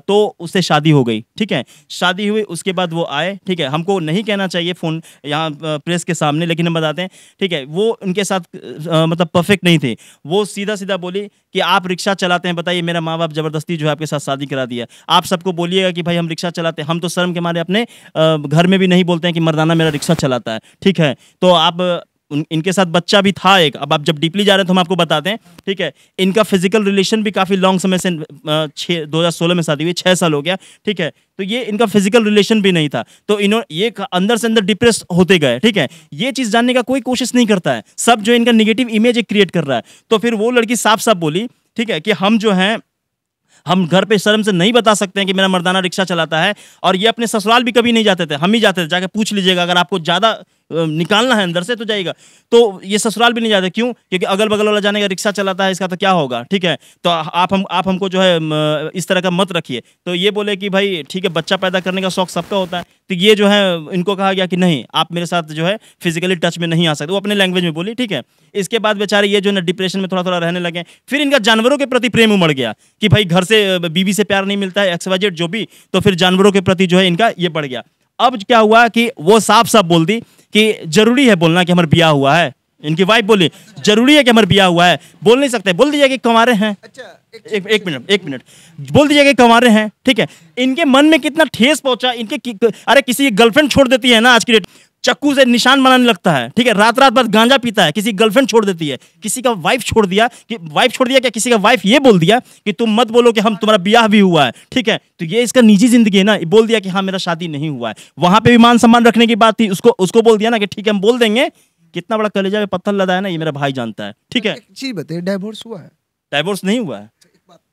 Speaker 1: तो उससे शादी हो गई, ठीक है। शादी हुई, उसके बाद वो आए, ठीक है, हमको नहीं कहना चाहिए फ़ोन यहाँ प्रेस के सामने, लेकिन हम बताते हैं, ठीक है, वो उनके साथ मतलब परफेक्ट नहीं थे। वो सीधा सीधा बोली कि आप रिक्शा चलाते हैं, बताइए मेरा माँ बाप ज़बरदस्ती जो है आपके साथ शादी करा दिया। आप सबको बोलिएगा कि भाई हम रिक्शा चलाते हैं, हम तो शर्म के मारे अपने घर में भी नहीं बोलते हैं कि मर्दाना मेरा रिक्शा चलाता है, ठीक है। तो आप उन, इनके साथ बच्चा भी था एक। अब आप जब डीपली जा रहे हैं तो हम आपको बताते हैं ठीक है? इनका फ़िज़िकल रिलेशन भी काफ़ी लॉन्ग समय से छः दो हज़ार सोलह में शादी हुई छः साल हो गया ठीक है? तो ये इनका फ़िज़िकल रिलेशन भी नहीं था। तो इन्होंने ये अंदर से अंदर डिप्रेस होते गए ठीक है? ये चीज़ जानने का कोई कोशिश नहीं करता है। सब जो इनका निगेटिव इमेज क्रिएट कर रहा है। तो फिर वो लड़की साफ़ साफ़ बोली ठीक है कि हम जो हैं हम घर पे शर्म से नहीं बता सकते हैं कि मेरा मर्दाना रिक्शा चलाता है और ये अपने ससुराल भी कभी नहीं जाते थे हम ही जाते थे जाके पूछ लीजिएगा अगर आपको ज़्यादा निकालना है अंदर से तो जाएगा। तो ये ससुराल भी नहीं जाते, क्यों? क्योंकि अगल बगल वाला जाने का रिक्शा चलाता है, इसका तो क्या होगा? ठीक है? तो आप हम, आप हमको जो है इस तरह का मत रखिए। तो ये बोले कि भाई, ठीक है, बच्चा पैदा करने का शौक सबका होता है। तो ये जो है, इनको कहा गया कि नहीं, आप मेरे साथ जो है फिजिकली टच में नहीं आ सकते। वो अपने लैंग्वेज में बोली, ठीक है? इसके बाद बेचारे ये जो ना डिप्रेशन में थोड़ा थोड़ा रहने लगे। फिर इनका जानवरों के प्रति प्रेम उमड़ गया कि भाई, घर से बीवी से प्यार नहीं मिलता है एक्सवाइजेड जो भी तो फिर जानवरों के प्रति जो है इनका ये बढ़ गया। अब क्या हुआ कि वो साफ़ साफ़ बोल दी कि ज़रूरी है बोलना कि हमारा ब्याह हुआ है। इनकी वाइफ बोली ज़रूरी है कि हमारा ब्याह हुआ है। बोल नहीं सकते। बोल दीजिए कि कंवारे हैं।
Speaker 6: अच्छा एक
Speaker 1: एक मिनट। एक मिनट बोल दीजिए कि कंवारे हैं ठीक है? इनके मन में कितना ठेस पहुँचा इनके कि, अरे किसी गर्लफ्रेंड छोड़ देती है ना आज की डेट चक्कू से निशान बनाने लगता है ठीक है? रात रात बाद गांजा पीता है किसी गर्लफ्रेंड छोड़ देती है किसी का वाइफ छोड़ दिया कि वाइफ छोड़ दिया क्या? किसी का वाइफ ये बोल दिया कि तुम मत बोलो कि हम तुम्हारा ब्याह भी हुआ है ठीक है? तो ये इसका निजी ज़िंदगी है ना बोल दिया कि हाँ मेरा शादी नहीं हुआ है। वहाँ पे भी मान सम्मान रखने की बात थी उसको उसको बोल दिया ना कि ठीक है हम बोल देंगे कितना बड़ा कलेजा में पत्थर लदा है ना ये मेरा भाई जानता है ठीक है?
Speaker 6: चीज़ बताइए डाइवोर्स हुआ है?
Speaker 1: डाइवोर्स नहीं हुआ है।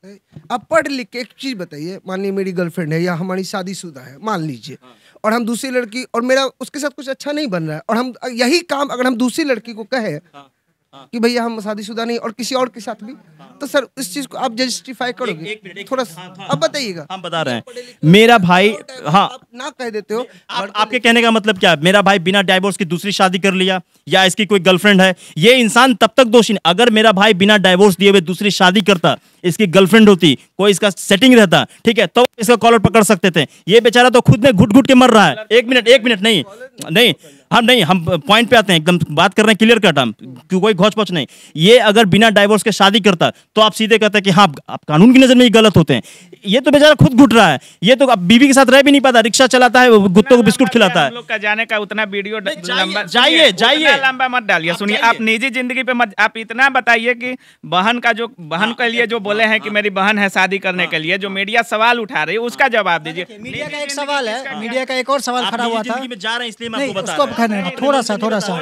Speaker 6: है आप पढ़ लिख के एक चीज़ बताइए मान लीजिए मेरी गर्लफ्रेंड है या हमारी शादीशुदा है मान लीजिए और हम दूसरी लड़की, और मेरा उसके साथ कुछ अच्छा नहीं बन रहा है। और हम, यही काम अगर हम दूसरी लड़की को कहे कि भैया हम शादीशुदा नहीं और किसी और के साथ भी। तो सर इस चीज़ को आप जस्टिफाई करोगे?
Speaker 1: एक मिनट, एक
Speaker 6: थोड़ा
Speaker 1: हाँ, हाँ,
Speaker 6: अब बताइएगा।
Speaker 1: हम बता रहे हैं। मेरा भाई हाँ
Speaker 6: आप ना कह देते हो।
Speaker 1: आप, आपके कहने का मतलब क्या है? मेरा भाई बिना डाइवोर्स की दूसरी शादी कर लिया या इसकी कोई गर्लफ्रेंड है? ये इंसान तब तक दोषी नहीं अगर मेरा भाई बिना डाइवोर्स दिए हुए दूसरी शादी करता इसकी गर्लफ्रेंड होती कोई इसका सेटिंग रहता ठीक है तो इसका कॉलर पकड़ सकते थे। ये बेचारा तो खुद में घुट घुट के मर रहा है। एक मिनट एक मिनट नहीं नहीं। हम नहीं हम पॉइंट पे आते हैं एकदम बात कर रहे हैं क्लियर कट हम। कोई घोच पोच नहीं। ये अगर बिना डाइवोर्स के शादी करता तो आप सीधे कहते हैं कि हाँ आप कानून की नज़र में ये गलत होते हैं। ये तो बेचारा खुद घुट रहा है। ये तो अब बीवी के साथ रह भी नहीं पाता रिक्शा चलाता है वो कुत्तों को बिस्कुट खिलाता है।
Speaker 5: लोग का जाने का उतना वीडियो
Speaker 1: जाइए, जाइए,
Speaker 5: लंबा मत डालिए सुनिए आप निजी ज़िंदगी पे मत आप इतना बताइए कि बहन का जो बहन के लिए जो बोले हैं कि मेरी बहन है शादी करने के लिए जो मीडिया सवाल उठा रही है उसका जवाब दीजिए।
Speaker 2: मीडिया का एक सवाल है मीडिया का एक और सवाल खड़ा हुआ था।
Speaker 1: जा रहे हैं इसलिए मैं आपको बता
Speaker 2: नहीं, थोड़ा सा थोड़ा सा।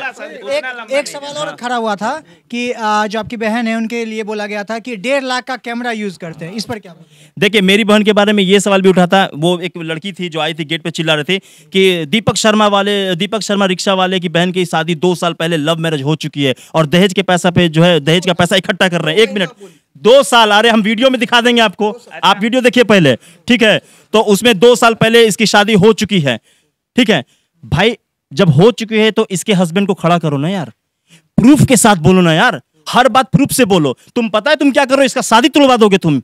Speaker 2: एक एक सवाल और खड़ा हुआ था कि जो आपकी बहन है उनके लिए बोला गया था कि डेढ़ लाख का कैमरा यूज़ करते हैं। इस पर क्या
Speaker 1: देखिए मेरी बहन के बारे में ये सवाल भी उठा था। वो एक लड़की थी जो आई थी गेट पे चिल्ला रही थी कि दीपक शर्मा वाले दीपक शर्मा रिक्शा वाले की बहन की शादी दो साल पहले लव मैरिज हो चुकी है और दहेज के पैसा पे जो है दहेज का पैसा इकट्ठा कर रहे हैं। एक मिनट। दो साल अरे हम वीडियो में दिखा देंगे आपको। आप वीडियो देखिए पहले ठीक है? तो उसमें दो साल पहले इसकी शादी हो चुकी है ठीक है? भाई जब हो चुकी है तो इसके हस्बैंड को खड़ा करो ना यार। प्रूफ के साथ बोलो ना यार। हर बात प्रूफ से बोलो। तुम पता है तुम क्या करो? इसका शादी तुड़वा दोगे तुम।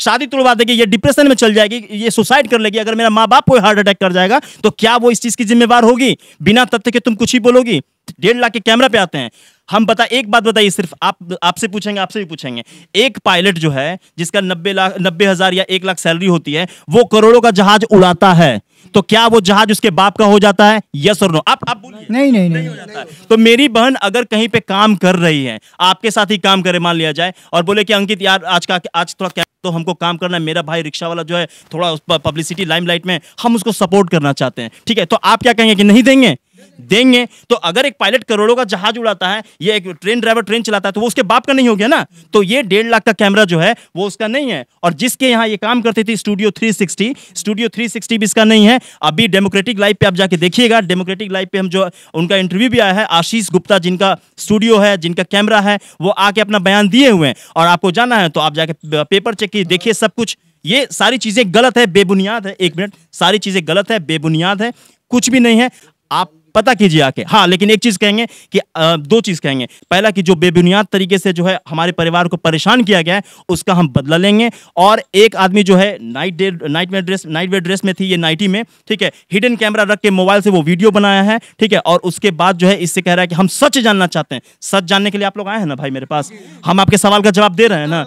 Speaker 1: शादी तुड़वा देगी, ये डिप्रेशन में चल जाएगी, ये सुसाइड कर लेगी। अगर मेरा माँ बाप कोई हार्ट अटैक कर जाएगा तो क्या वो इस चीज़ की जिम्मेवार होगी? बिना तथ्य के तुम कुछ ही बोलोगी? डेढ़ लाख के कैमरा पे आते हैं। हम बता, एक बात बताइए, सिर्फ़ आप, आपसे पूछेंगे, आपसे भी पूछेंगे। एक पायलट जो है, जिसका नब्बे लाख, नब्बे हज़ार या एक लाख सैलरी होती है, वो करोड़ों का जहाज़ उड़ाता है। तो क्या वो जहाज़ उसके बाप का हो जाता है? यस और नो आप आप बोलिए।
Speaker 2: नहीं नहीं नहीं
Speaker 1: जाता। है। तो मेरी बहन अगर कहीं पे काम कर रही है आपके साथ ही काम करे मान लिया जाए और बोले कि अंकित यार आज का आज थोड़ा क्या तो हमको काम करना है मेरा भाई रिक्शा वाला जो है थोड़ा पब्लिसिटी लाइमलाइट में हम उसको सपोर्ट करना चाहते हैं। ठीक है? तो आप क्या कहेंगे कि नहीं देंगे? देंगे तो अगर एक पायलट करोड़ों का जहाज़ उड़ाता है, ये एक ट्रेन ड्राइवर ट्रेन चलाता है तो वो उसके बाप का नहीं हो गया ना? तो ये डेढ़ लाख का कैमरा जो है, वो उसका नहीं है। और जिसके यहाँ ये काम करती थी स्टूडियो 360 स्टूडियो 360 भी इसका नहीं है। अभी डेमोक्रेटिक लाइव पे आप जाके देखिएगा डेमोक्रेटिक लाइव पे हम जो, उनका इंटरव्यू भी आया है, आशीष गुप्ता जिनका स्टूडियो है, जिनका कैमरा है, वो आके अपना बयान दिए हुए हैं। और आपको जाना है तो आप जाके पेपर चेक कीजिए, देखिए सब कुछ। ये सारी चीज़ें गलत है, बेबुनियाद है। एक मिनट, सारी चीज़ें गलत है, बेबुनियाद है, कुछ भी नहीं है। आप पता कीजिए आके। हाँ लेकिन एक चीज़ कहेंगे कि अ, दो चीज़ कहेंगे। पहला कि जो बेबुनियाद तरीके से जो है हमारे परिवार को परेशान किया गया है उसका हम बदला लेंगे। और एक आदमी जो है नाइट डे नाइट में ड्रेस नाइट वेयर ड्रेस में थी ये नाइटी में ठीक है? हिडन कैमरा रख के मोबाइल से वो वीडियो बनाया है ठीक है? और उसके बाद जो है इससे कह रहा है कि हम सच जानना चाहते हैं। सच जानने के लिए आप लोग आए हैं ना भाई मेरे पास? हम आपके सवाल का जवाब दे रहे हैं ना?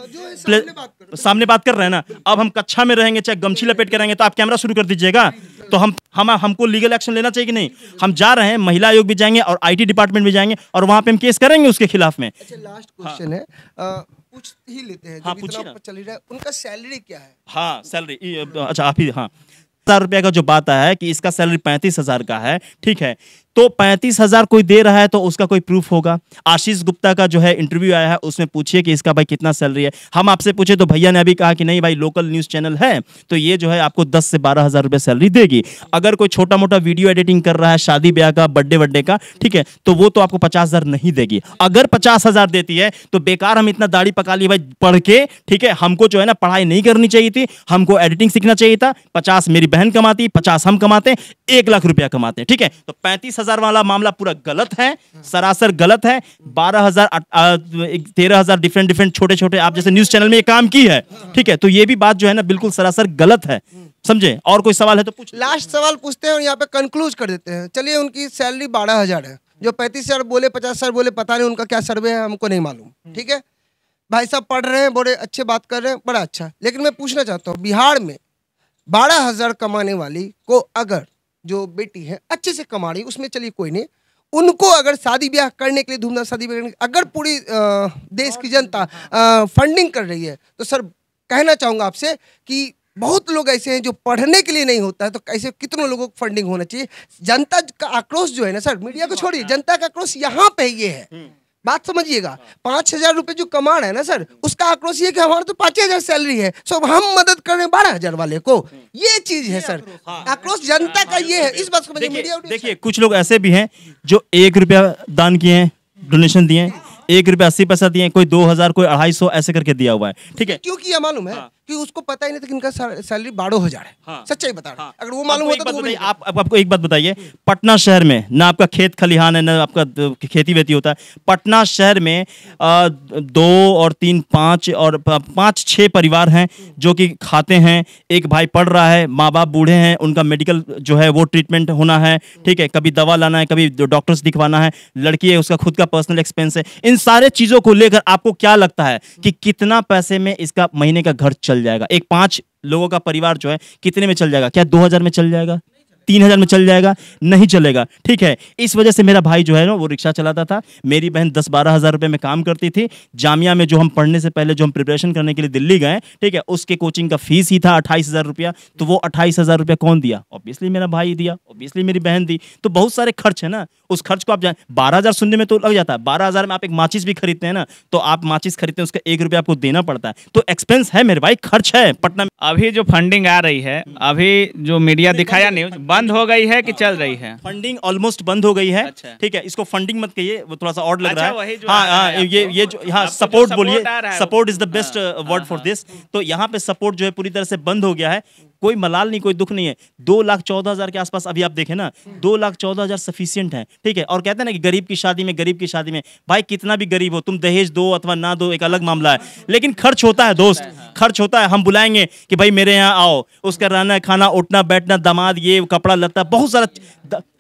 Speaker 1: प्ले- सामने बात कर रहे हैं ना अब हम कक्षा में रहेंगे चाहे गमछी लपेट के रहेंगे तो आप कैमरा शुरू कर दीजिएगा। तो हम हम हमको लीगल एक्शन लेना चाहिए कि नहीं? हम जा रहे हैं महिला आयोग भी जाएँगे और आईटी डिपार्टमेंट भी जाएँगे और वहाँ पे हम केस करेंगे उसके खिलाफ में।
Speaker 6: अच्छा लास्ट क्वेश्चन है। अ, पूछ ही लेते हैं
Speaker 1: हाँ,
Speaker 6: चल रहा है उनका सैलरी क्या है?
Speaker 1: हाँ सैलरी अच्छा आप ही हाँ। हज़ार रुपया का जो बात आया है कि इसका सैलरी पैंतीस हज़ार का है ठीक है। तो पैंतीस हज़ार कोई दे रहा है तो उसका कोई प्रूफ होगा। आशीष गुप्ता का जो है इंटरव्यू आया है, उसमें पूछिए कि इसका भाई कितना सैलरी है। हम आपसे पूछे तो भैया ने अभी कहा कि नहीं भाई लोकल न्यूज़ चैनल है तो ये जो है आपको दस से बारह हज़ार रुपये सैलरी देगी। अगर कोई छोटा मोटा वीडियो एडिटिंग कर रहा है, शादी ब्याह का बर्थडे बर्थडे का, ठीक है तो वो तो आपको पचास नहीं देगी। अगर पचास देती है तो बेकार हम इतना दाढ़ी पका लिए भाई, पढ़ के, ठीक है, हमको जो है ना पढ़ाई नहीं करनी चाहिए थी, हमको एडिटिंग सीखना चाहिए था, पचास मेरी बहन कमाती, पचास हम कमाते, एक लाख रुपया कमाते, ठीक है तो पैंतीस हज़ार वाला मामला पूरा गलत है, सरासर गलत है। बारह हज़ार तेरह हज़ार डिफरेंट डिफरेंट छोटे छोटे आप जैसे न्यूज़ चैनल में ये काम की है, ठीक है? तो ये भी बात जो है ना, बिल्कुल सरासर गलत है। समझे? और कोई सवाल है तो पूछ
Speaker 6: लास्ट सवाल पूछते हैं और यहाँ पे कंक्लूज कर देते हैं। चलिए, उनकी सैलरी बारह है। जो पैंतीस बोले, पचास बोले, पता नहीं उनका क्या सर्वे है, हमको नहीं मालूम, ठीक है? भाई साहब पढ़ रहे हैं, बड़े अच्छे बात कर रहे हैं, बड़ा अच्छा। लेकिन मैं पूछना चाहता हूँ, बिहार में बारह हज़ार कमाने वाली को अगर जो बेटी है अच्छे से कमा रही उसमें चलिए कोई नहीं। उनको अगर शादी ब्याह करने के लिए धूमधाम शादी ब्याह अगर पूरी देश की जनता फंडिंग कर रही है तो सर कहना चाहूँगा आपसे कि बहुत लोग ऐसे हैं जो पढ़ने के लिए नहीं होता है तो कैसे कितनों लोगों को फंडिंग होना चाहिए? जनता का आक्रोश जो है ना सर मीडिया को छोड़िए जनता का आक्रोश यहाँ पे ये है। बात समझिएगा पाँच हज़ार रुपये जो कमा रहे हैं ना सर उसका आक्रोश ये कि हमारा तो पाँच हज़ार सैलरी है सो हम मदद कर रहे हैं बारह हज़ार वाले को। ये चीज़ है सर। आक्रोश जनता का ये है इस बात को
Speaker 1: देखिए
Speaker 6: मीडिया
Speaker 1: देखिए कुछ लोग ऐसे भी हैं जो एक रुपया दान किए हैं डोनेशन दिए हैं एक रुपया अस्सी पैसा दिए कोई दो हज़ार कोई अढ़ाई सौ ऐसे करके दिया हुआ है ठीक है?
Speaker 6: क्यों किया मालूम है। कि उसको पता ही नहीं था कि इनका सैलरी बारह हज़ार है।
Speaker 1: हाँ।
Speaker 6: सच्चाई बता रहा
Speaker 1: हाँ।
Speaker 6: अगर वो मालूम होता तो
Speaker 1: आप आपको एक बात बताइए पटना शहर में ना आपका खेत खलिहान है ना आपका खेती वेती होता है। पटना शहर में आ, दो और तीन पाँच और पाँच छः परिवार हैं जो कि खाते हैं। एक भाई पढ़ रहा है माँ बाप बूढ़े हैं उनका मेडिकल जो है वो ट्रीटमेंट होना है ठीक है। कभी दवा लाना है कभी डॉक्टर्स दिखवाना है लड़की है उसका खुद का पर्सनल एक्सपेंस है। इन सारे चीज़ों को लेकर आपको क्या लगता है कि कितना पैसे में इसका महीने का घर चल जाएगा। एक पाँच लोगों का परिवार जो है, कितने में चल जाएगा? क्या दो हज़ार में चल जाएगा? तीन हज़ार में चल जाएगा? नहीं चलेगा। ठीक है, इस वजह से मेरा भाई जो है ना, वो रिक्शा चलाता था। मेरी बहन दस बारह हज़ार रुपये में काम करती थी। जामिया में जो हम पढ़ने से पहले जो हम प्रिपरेशन करने के लिए दिल्ली गए, ठीक है, उसके कोचिंग का फ़ीस ही था अट्ठाईस हज़ार रुपया। तो वो अट्ठाईस हज़ार रुपया कौन दिया? ऑब्वियसली मेरा भाई दिया ऑब्वियसली मेरी बहन दी। तो बहुत सारे खर्च है ना। उस खर्च को आप जाए बारह हज़ार सुनने में तो लग जाता है। बारह हज़ार में आप एक माचिस भी खरीदते हैं ना तो आप माचिस खरीदते हैं उसका एक रुपया आपको देना पड़ता है। तो एक्सपेंस है मेरे भाई खर्च है पटना में।
Speaker 5: अभी जो फंडिंग आ रही है अभी जो मीडिया दिखाया न्यूज़ बंद हो गई है कि चल रही है?
Speaker 1: फंडिंग ऑलमोस्ट बंद हो गई है।
Speaker 5: अच्छा।
Speaker 1: ठीक है इसको फंडिंग मत कहिए वो थोड़ा सा और लग
Speaker 5: अच्छा,
Speaker 1: रहा है। हाँ हाँ ये ये जो हाँ सपोर्ट बोलिए support is the best word for this तो यहाँ पे सपोर्ट जो है पूरी तरह से बंद हो गया है। कोई मलाल नहीं कोई दुख नहीं है। दो लाख चौदह हज़ार के आसपास अभी आप देखें ना दो लाख चौदह हज़ार सफिशियंट है। ठीक है? और कहते हैं ना कि गरीब की शादी में गरीब की शादी में भाई कितना भी गरीब हो तुम दहेज दो अथवा ना दो एक अलग मामला है। लेकिन खर्च होता है दोस्त खर्च होता है। हम बुलाएँगे कि भाई मेरे यहाँ आओ। उसका रहना खाना उठना बैठना दामाद ये कपड़ा लत्ता बहुत सारा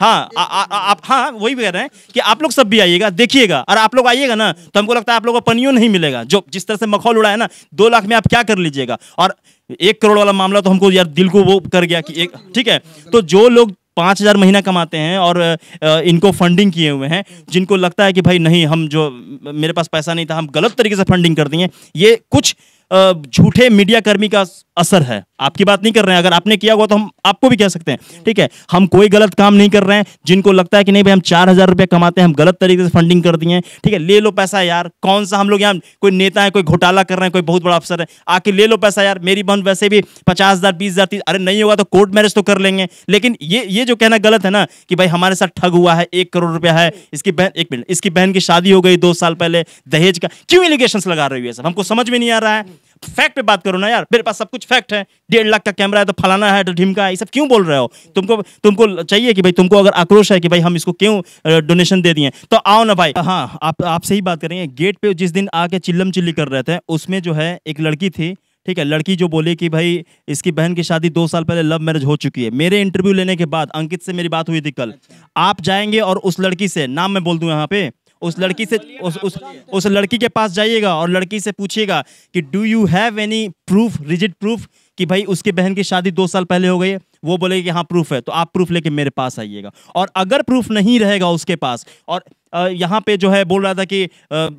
Speaker 1: हाँ आ, आ, आ, आप हाँ वही कह रहे हैं कि आप लोग सब भी आइएगा देखिएगा। और आप लोग आइएगा ना तो हमको लगता है आप लोगों को पनियो नहीं मिलेगा। जो जिस तरह से मखौल उड़ा है ना दो लाख में आप क्या कर लीजिएगा? और एक करोड़ वाला मामला तो हमको यार दिल को वो कर गया कि एक ठीक है? तो जो लोग पाँच हज़ार महीना कमाते हैं और इनको फंडिंग किए हुए हैं, जिनको लगता है कि भाई नहीं, हम जो, मेरे पास पैसा नहीं था, हम गलत तरीके से फंडिंग कर दिए। ये कुछ झूठे मीडियाकर्मी का असर है। आपकी बात नहीं कर रहे हैं। अगर आपने किया हुआ तो हम आपको भी कह सकते हैं। ठीक है? हम कोई गलत काम नहीं कर रहे हैं। जिनको लगता है कि नहीं भाई, हम चार हज़ार रुपये कमाते हैं, हम गलत तरीके से फंडिंग कर दिए हैं। ठीक है? ले लो पैसा यार। कौन सा हम लोग यहाँ कोई नेता है, कोई घोटाला कर रहे हैं, कोई बहुत बड़ा अफसर है, आके ले लो पैसा यार। मेरी बहन वैसे भी पचास हज़ार, बीस हज़ार, तीस अरे नहीं होगा तो कोर्ट मैरिज तो कर लेंगे। लेकिन ये ये जो कहना गलत है ना, कि भाई हमारे साथ ठग हुआ है, एक करोड़ रुपया है, इसकी बहन एक मिनट, इसकी बहन की शादी हो गई दो साल पहले, दहेज का क्यों एलिगेशन लगा रही है सब? हमको समझ में नहीं आ रहा है। फैक्ट पे बात करो ना यार। मेरे पास सब कुछ फैक्ट है। डेढ़ लाख का कैमरा है तो फलाना है तो ढिमका है। ये सब क्यों बोल रहे हो? तुमको तुमको चाहिए कि भाई तुमको अगर आक्रोश है कि भाई हम इसको क्यों डोनेशन दे दिए तो आओ ना भाई। हाँ आप आपसे ही बात करेंगे गेट पे जिस दिन आके चिल्लम चिल्ली कर रहे थे उसमें जो है एक लड़की थी ठीक है? लड़की जो बोली कि भाई इसकी बहन की शादी दो साल पहले लव मैरिज हो चुकी है। मेरे इंटरव्यू लेने के बाद अंकित से मेरी बात हुई थी कल। आप जाएँगे और उस लड़की से नाम मैं बोल दूँ यहाँ पे उस लड़की से उस उस उस लड़की के पास जाइएगा और लड़की से पूछिएगा कि do you have any proof rigid proof कि भाई उसकी बहन की शादी दो साल पहले हो गई है? वो बोलेगी कि हाँ प्रूफ है। तो आप प्रूफ लेके मेरे पास आइएगा। और अगर प्रूफ नहीं रहेगा उसके पास, और यहाँ पे जो है बोल रहा था कि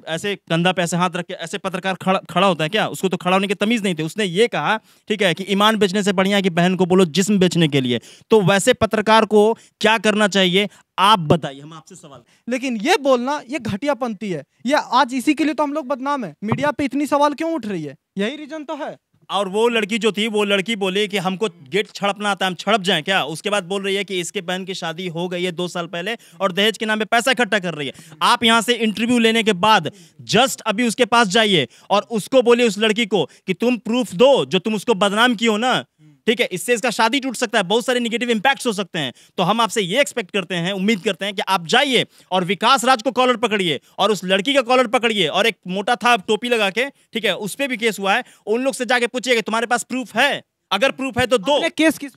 Speaker 1: ऐसे कंधा पे ऐसे हाथ रख के, ऐसे पत्रकार खड़ा खड़ा होता है क्या? उसको तो खड़ा होने की तमीज नहीं थी। उसने ये कहा, ठीक है, कि ईमान बेचने से बढ़िया कि बहन को बोलो जिस्म बेचने के लिए। तो वैसे पत्रकार को क्या करना चाहिए? आप बताइए, हम आपसे सवाल।
Speaker 4: लेकिन ये बोलना, ये घटियापंथी है। ये आज इसी के लिए तो हम लोग बदनाम है। मीडिया पे इतनी सवाल क्यों उठ रही है? यही रीजन तो है।
Speaker 1: और वो लड़की जो थी, वो लड़की बोली कि हमको गेट छड़पना आता है हम छड़प जाएँ क्या? उसके बाद बोल रही है कि इसके बहन की शादी हो गई है दो साल पहले और दहेज के नाम पे पैसा इकट्ठा कर रही है। आप यहाँ से इंटरव्यू लेने के बाद जस्ट अभी उसके पास जाइए और उसको बोलिए उस लड़की को कि तुम प्रूफ दो, जो तुम उसको बदनाम की हो ना ठीक है इससे इसका शादी टूट सकता है बहुत सारे निगेटिव इंपैक्ट्स हो सकते हैं। तो हम आपसे ये एक्सपेक्ट करते हैं उम्मीद करते हैं कि आप जाइए और विकास राज को कॉलर पकड़िए और उस लड़की का कॉलर पकड़िए और एक मोटा था टोपी लगा के ठीक है उस पर भी केस हुआ है उन लोग से जाके पूछिए कि तुम्हारे पास प्रूफ है। अगर प्रूफ है तो दो।
Speaker 4: केस किस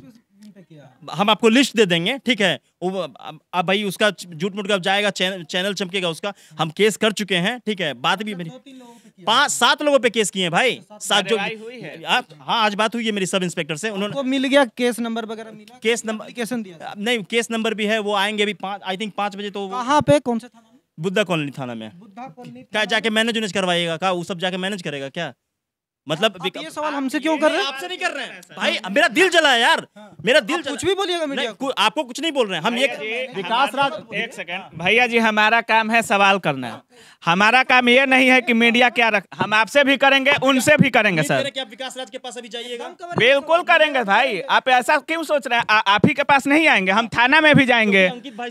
Speaker 1: हम आपको लिस्ट दे देंगे ठीक है। अब अब भाई उसका झूठ मूठ का जाएगा चैनल चैनल चमकेगा उसका। हम केस कर चुके हैं ठीक है बात भी मेरी पाँच सात लोगों पे केस किए हैं भाई। सात जो
Speaker 5: हुई है?
Speaker 1: हाँ आज बात हुई है मेरी सब इंस्पेक्टर से। उन्होंने
Speaker 4: मिल गया केस नंबर वगैरह मिला?
Speaker 1: केस नंबर नहीं केस नंबर भी है वो आएँगे अभी पाँच आई थिंक पाँच बजे तो वहाँ
Speaker 4: कहाँ पे? कौन सा थाना
Speaker 1: बुद्धा कॉलोनी थाना में।
Speaker 4: बुद्धा कॉलोनी
Speaker 1: क्या जाके मैनेज उनेज करवाइएगा क्या वो सब जाके मैनेज करेगा क्या? मतलब
Speaker 4: आप ये सवाल हमसे क्यों कर रहे हैं?
Speaker 1: आपसे नहीं कर रहे हैं। भाई मेरा दिल जला है यार। मेरा दिल
Speaker 4: कुछ भी बोलिएगा
Speaker 1: नहीं,
Speaker 4: मीडिया को।
Speaker 1: आपको कुछ नहीं बोल रहे हैं। हम ये विकास राज
Speaker 5: एक सेकंड भैया जी हमारा काम है सवाल करना। हमारा काम ये नहीं है कि मीडिया क्या रख हम आपसे भी करेंगे उनसे भी करेंगे सर।
Speaker 1: करें कि आप विकास राज के पास अभी जाइएगा।
Speaker 5: बिल्कुल करेंगे। भाई। आप ऐसा क्यों सोच रहे हैं? आप ही के पास नहीं आएँगे हम थाना में भी जाएँगे।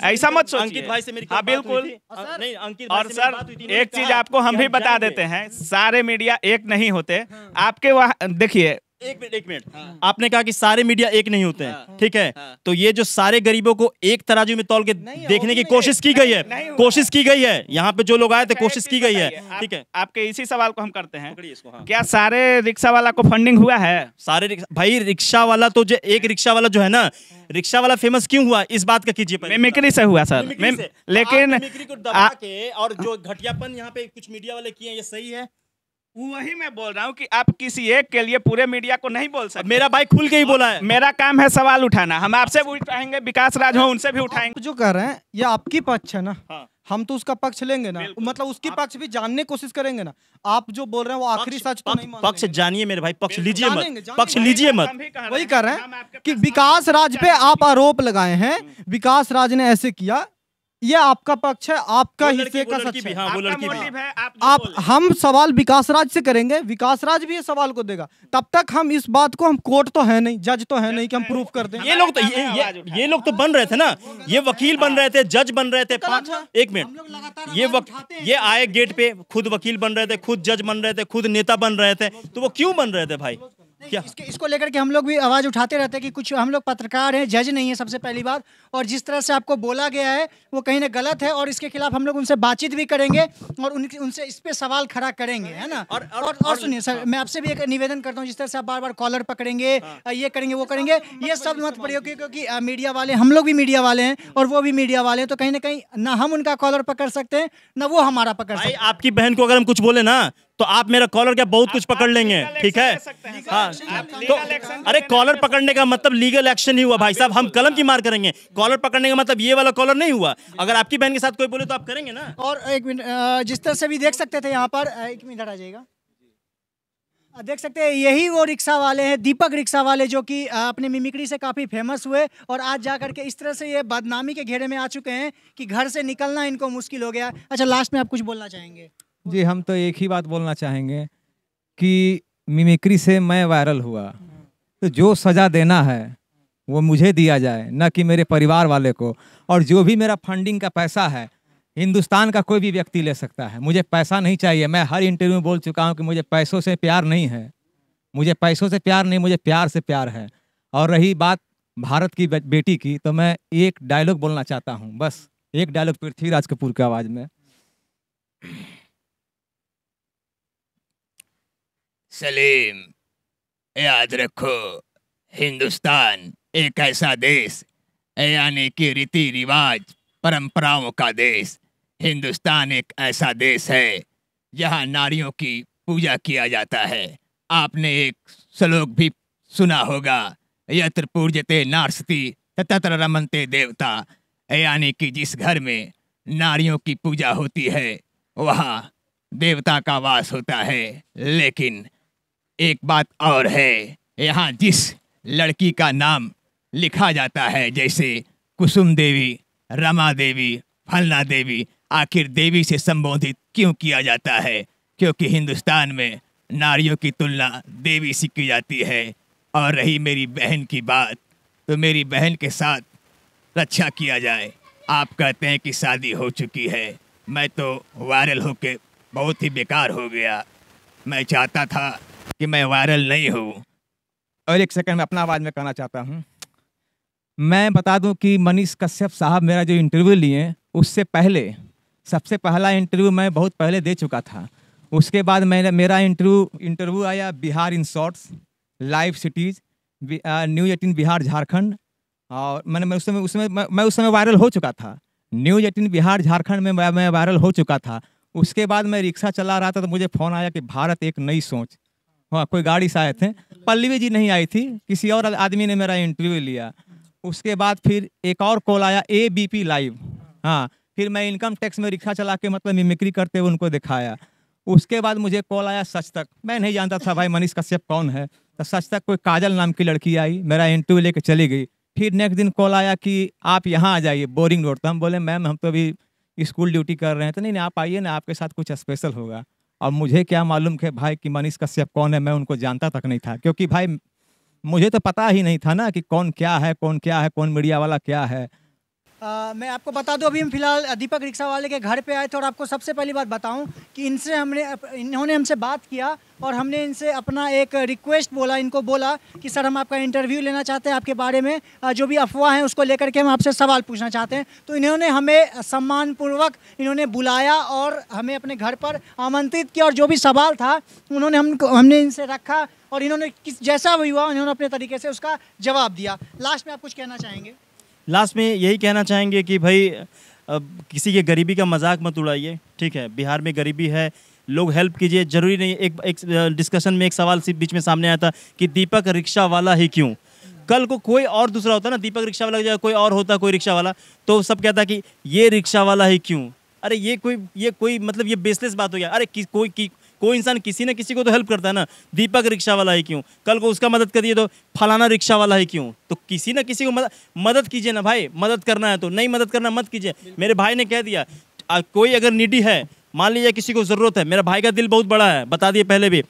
Speaker 5: ऐसा मत सोचिए
Speaker 1: अंकित भाई से मेरी
Speaker 5: हाँ बिल्कुल।
Speaker 1: नहीं अंकित
Speaker 5: और सर
Speaker 1: बात हुई थी,
Speaker 5: एक चीज़ आपको हम भी बता देते हैं सारे मीडिया एक नहीं होते। आपके वहाँ देखिए
Speaker 1: एक मिनट एक मिनट। हाँ। आपने कहा कि सारे मीडिया एक नहीं होते हैं ठीक है? हाँ। तो ये जो सारे गरीबों को एक तराजू में तौल के देखने की कोशिश की गई है कोशिश की गई है यहाँ पे जो लोग आए थे कोशिश की गई है ठीक है?
Speaker 5: आपके इसी सवाल को हम करते हैं।
Speaker 1: हाँ।
Speaker 5: क्या सारे रिक्शा वाला को फंडिंग हुआ है?
Speaker 1: सारे भाई रिक्शा वाला तो जो एक रिक्शा वाला जो है ना रिक्शा वाला फ़ेमस क्यों हुआ? इस बात का कीजिए
Speaker 5: मिमिक्री से हुआ सर
Speaker 1: मिमिक्री
Speaker 5: लेकिन
Speaker 1: को दबा के और जो घटियापन यहाँ पे कुछ मीडिया वाले किए हैं ये सही है?
Speaker 5: वही मैं बोल रहा हूँ कि आप किसी एक के लिए पूरे मीडिया को नहीं बोल सकते।
Speaker 1: मेरा भाई खुल के ही बोला है।
Speaker 5: मेरा काम है सवाल उठाना। हम आपसे भी उठाएँगे विकास राज हो उनसे भी उठाएँगे।
Speaker 4: जो कह रहे हैं ये आपकी पक्ष है ना।
Speaker 1: हाँ।
Speaker 4: हम तो उसका पक्ष लेंगे ना। मतलब उसकी पक्ष भी जानने कोशिश करेंगे ना। आप जो बोल रहे हैं वो आखिरी सच तो नहीं
Speaker 1: पक्ष जानिए मेरे भाई पक्ष लीजिए मत। पक्ष लीजिए मत।
Speaker 4: वही कह रहे हैं कि विकास राज पे आप आरोप लगाए हैं। विकास राज ने ऐसे किया ये आपका पक्ष है आपका हिस्से का सच है।
Speaker 1: हाँ, वो लड़की
Speaker 5: है आप
Speaker 4: आप। हम सवाल विकास राज से करेंगे विकास राज भी ये सवाल को देगा। तब तक हम इस बात को हम कोर्ट तो है नहीं जज तो है नहीं कि हम प्रूफ कर दें।
Speaker 1: ये लोग तो ये, ये, ये लोग तो बन रहे थे ना। ये वकील बन रहे थे जज बन रहे थे। पाँच एक मिनट। ये ये आए गेट पे खुद वकील बन रहे थे खुद जज बन रहे थे खुद नेता बन रहे थे। तो वो क्यों बन रहे थे भाई? क्या?
Speaker 2: इसके इसको लेकर के हम लोग भी आवाज़ उठाते रहते हैं कि कुछ हम लोग पत्रकार हैं जज नहीं है सबसे पहली बात। और जिस तरह से आपको बोला गया है वो कहीं ना गलत है और इसके खिलाफ हम लोग उनसे बातचीत भी करेंगे और उनकी उनसे इस पे सवाल खड़ा करेंगे है ना? और और, और और सुनिए सर मैं आपसे भी एक निवेदन करता हूँ जिस तरह से आप बार बार कॉलर पकड़ेंगे ये करेंगे वो करेंगे ये सब मत पड़िए क्योंकि क्योंकि मीडिया वाले हम लोग भी मीडिया वाले हैं और वो भी मीडिया वाले हैं तो कहीं ना कहीं ना हम उनका कॉलर पकड़ सकते हैं ना वो हमारा पकड़ सकते हैं।
Speaker 1: आपकी बहन को अगर हम कुछ बोले ना तो आप मेरा कॉलर क्या बहुत कुछ पकड़ लेंगे? ठीक है?
Speaker 5: हैं।
Speaker 1: हाँ। तो अरे कॉलर पकड़ने का मतलब लीगल एक्शन ही हुआ भाई साहब हम कलम की मार करेंगे। कॉलर पकड़ने का मतलब ये वाला कॉलर नहीं हुआ। अगर आपकी बहन के साथ कोई बोले तो आप करेंगे ना?
Speaker 2: और एक मिनट जिस तरह से भी देख सकते थे यहाँ पर एक मिनट आ जाएगा देख सकते हैं यही वो रिक्शा वाले हैं दीपक रिक्शा वाले जो कि अपने मिमिक्री से काफ़ी फ़ेमस हुए। और आज जा करके इस तरह से ये बदनामी के घेरे में आ चुके हैं कि घर से निकलना इनको मुश्किल हो गया। अच्छा लास्ट में आप कुछ बोलना चाहेंगे?
Speaker 7: जी, हम तो एक ही बात बोलना चाहेंगे कि मिमिक्री से मैं वायरल हुआ। तो जो सज़ा देना है, वो मुझे दिया जाए, न कि मेरे परिवार वाले को। और जो भी मेरा फंडिंग का पैसा है, हिंदुस्तान का कोई भी व्यक्ति ले सकता है। मुझे पैसा नहीं चाहिए। मैं हर इंटरव्यू में बोल चुका हूँ कि मुझे पैसों से प्यार नहीं है। मुझे पैसों से प्यार नहीं, मुझे प्यार से प्यार है। और रही बात भारत की बेटी की तो मैं एक डायलॉग बोलना चाहता हूँ। बस, एक डायलॉग पृथ्वीराज कपूर की आवाज़ में।
Speaker 3: सलीम, याद रखो, हिंदुस्तान एक ऐसा देश यानी कि रीति रिवाज परंपराओं का देश। हिंदुस्तान एक ऐसा देश है, जहाँ नारियों की पूजा किया जाता है। आपने एक श्लोक भी सुना होगा, यत्र पूजते नारसती तत्र रमनते देवता, यानी कि जिस घर में नारियों की पूजा होती है, वहाँ देवता का वास होता है। लेकिन एक बात और है। यहाँ जिस लड़की का नाम लिखा जाता है, जैसे कुसुम देवी, रमा देवी, फलना देवी, आखिर देवी से संबोधित क्यों किया जाता है? क्योंकि हिंदुस्तान में नारियों की तुलना देवी से की जाती है। और रही मेरी बहन की बात तो मेरी बहन के साथ रक्षा किया जाए। आप कहते हैं कि शादी हो चुकी है। मैं तो वायरल होके बहुत ही बेकार हो गया। मैं चाहता था कि मैं वायरल नहीं हूँ।
Speaker 7: और एक सेकंड में अपना आवाज़ में कहना चाहता हूँ। मैं बता दूँ कि मनीष कश्यप साहब मेरा जो इंटरव्यू लिए उससे पहले सबसे पहला इंटरव्यू मैं बहुत पहले दे चुका था। उसके बाद मैंने मेरा इंटरव्यू इंटरव्यू आया Bihar in shorts live cities news eighteen Bihar Jharkhand. और मैंने मैं उस समय उसमें मैं, मैं उस समय वायरल हो चुका था। न्यूज़ एटीन बिहार झारखंड में मैं, मैं वायरल हो चुका था। उसके बाद मैं रिक्शा चला रहा था तो मुझे फ़ोन आया कि भारत एक नई सोच। हाँ कोई गाड़ी से आए थे। पल्लवी जी नहीं आई थी, किसी और आदमी ने मेरा इंटरव्यू लिया। उसके बाद फिर एक और कॉल आया ए बी पी लाइव हाँ फिर मैं इनकम टैक्स में रिक्शा चला के मतलब मिमिक्री करते हुए उनको दिखाया। उसके बाद मुझे कॉल आया सच तक मैं नहीं जानता था, भाई मनीष कश्यप कौन है? तो सच तक कोई काजल नाम की लड़की आई, मेरा इंटरव्यू लेके चली गई। फिर नेक्स्ट दिन कॉल आया कि आप यहाँ आ जाइए बोरिंग रोड तो हम बोले, मैम, हम तो अभी स्कूल ड्यूटी कर रहे हैं। तो नहीं नहीं, आप आइए ना, आपके साथ कुछ स्पेशल होगा। और मुझे क्या मालूम कि भाई कि मनीष कश्यप कौन है, मैं उनको जानता तक नहीं था। क्योंकि भाई, मुझे तो पता ही नहीं था ना कि कौन क्या है, कौन क्या है, कौन मीडिया वाला क्या है।
Speaker 2: आ, मैं आपको बता दूँ अभी हम फ़िलहाल दीपक रिक्शा वाले के घर पे आए थे और आपको सबसे पहली बात बताऊँ कि इनसे हमने इन्होंने हमसे बात किया और हमने इनसे अपना एक रिक्वेस्ट बोला इनको बोला कि सर हम आपका इंटरव्यू लेना चाहते हैं आपके बारे में जो भी अफवाह हैं उसको लेकर के हम आपसे सवाल पूछना चाहते हैं। तो इन्होंने हमें सम्मानपूर्वक इन्होंने बुलाया और हमें अपने घर पर आमंत्रित किया और जो भी सवाल था उन्होंने हम हमने इनसे रखा और इन्होंने किस जैसा भी हुआ इन्होंने अपने तरीके से उसका जवाब दिया। लास्ट में आप कुछ कहना चाहेंगे?
Speaker 1: लास्ट में यही कहना चाहेंगे कि भाई किसी के गरीबी का मज़ाक मत उड़ाइए ठीक है? बिहार में गरीबी है लोग हेल्प कीजिए ज़रूरी नहीं एक एक डिस्कशन में एक सवाल सिर्फ़ बीच में सामने आया था कि दीपक रिक्शा वाला ही क्यों? कल को कोई और दूसरा होता ना दीपक रिक्शा वाला जगह कोई और होता कोई रिक्शा वाला तो सब कहता कि ये रिक्शा वाला ही क्यों? अरे ये कोई ये कोई मतलब ये बेसलेस बात हो गया। अरे कि, कोई कि, कोई इंसान किसी ना किसी को तो हेल्प करता है ना। दीपक रिक्शा वाला है क्यों? कल को उसका मदद करिए तो फलाना रिक्शा वाला है क्यों? तो किसी ना किसी को मदद मदद कीजिए ना भाई, मदद करना है तो। नहीं मदद करना मत कीजिए। मेरे भाई ने कह दिया कोई अगर निडी है, मान लीजिए किसी को ज़रूरत है, मेरा भाई का दिल बहुत बड़ा है, बता दिए पहले भी।